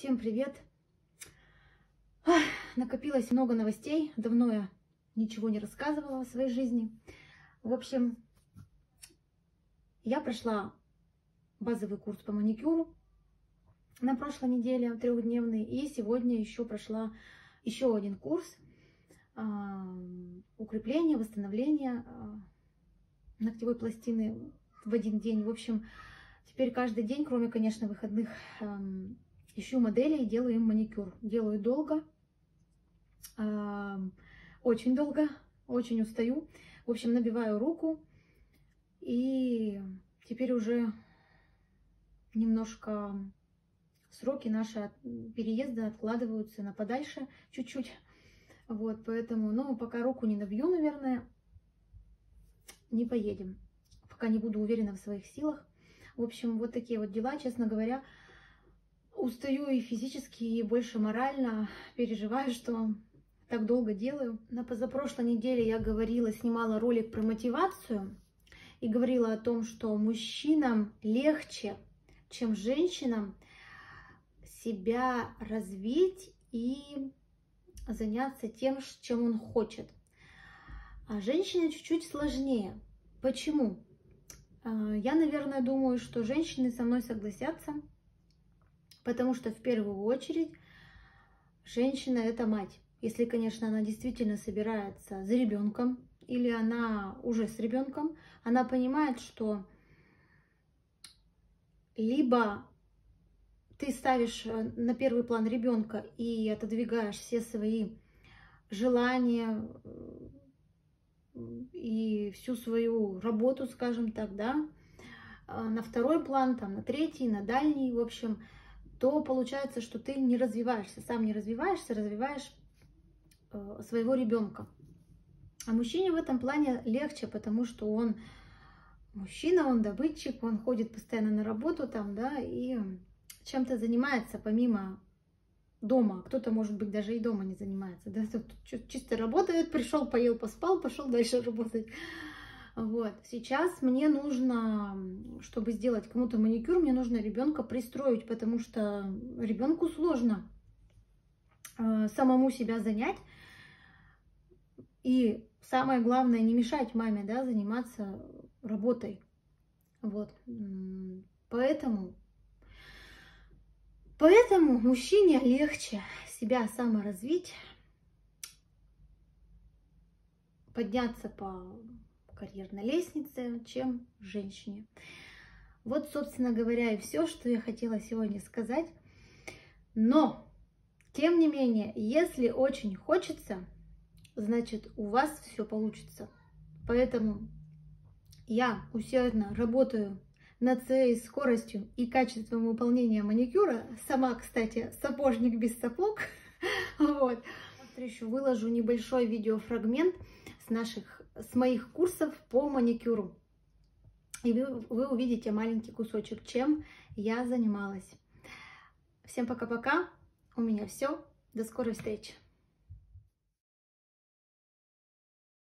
Всем привет! Ах, накопилось много новостей. Давно я ничего не рассказывала о своей жизни. В общем, я прошла базовый курс по маникюру на прошлой неделе, трехдневный. И сегодня еще прошла еще один курс а, укрепления, восстановления а, ногтевой пластины в один день. В общем, теперь каждый день, кроме, конечно, выходных, ищу модели и делаю им маникюр. Делаю долго, очень долго, очень устаю. В общем, набиваю руку и теперь уже немножко сроки наши переезда откладываются на подальше чуть-чуть. Вот, поэтому, ну, пока руку не набью, наверное, не поедем. Пока не буду уверена в своих силах. В общем, вот такие вот дела, честно говоря. Устаю и физически, и больше морально. Переживаю, что так долго делаю. На позапрошлой неделе я говорила, снимала ролик про мотивацию. И говорила о том, что мужчинам легче, чем женщинам, себя развить и заняться тем, чем он хочет. А женщине чуть-чуть сложнее. Почему? А, я, наверное, думаю, что женщины со мной согласятся, потому что в первую очередь женщина – это мать. Если, конечно, она действительно собирается за ребенком, или она уже с ребенком, она понимает, что либо ты ставишь э, на первый план ребенка и отодвигаешь все свои желания и всю свою работу, скажем так, да, а на второй план, там, на третий, на дальний, в общем, то получается, что ты не развиваешься, сам не развиваешься, развиваешь э, своего ребенка. А мужчине в этом плане легче, потому что он мужчина, он добытчик, он ходит постоянно на работу там, да, и чем-то занимается помимо дома. Кто-то, может быть, даже и дома не занимается. Да? Чисто работает, пришел, поел, поспал, пошел дальше работать. Вот. Сейчас мне нужно, чтобы сделать кому-то маникюр, мне нужно ребенка пристроить, потому что ребенку сложно э, самому себя занять. И самое главное, не мешать маме да, заниматься работой. Вот. Поэтому Поэтому мужчине легче себя саморазвить, подняться по карьерной лестнице, чем женщине. Вот, собственно говоря, и все, что я хотела сегодня сказать. Но, тем не менее, если очень хочется, значит, у вас все получится. Поэтому я усердно работаю над своей скоростью и качеством выполнения маникюра. Сама, кстати, сапожник без сапог. Вот. Еще выложу небольшой видеофрагмент с, наших, с моих курсов по маникюру. И вы, вы увидите маленький кусочек, чем я занималась. Всем пока-пока. У меня все. До скорой встречи.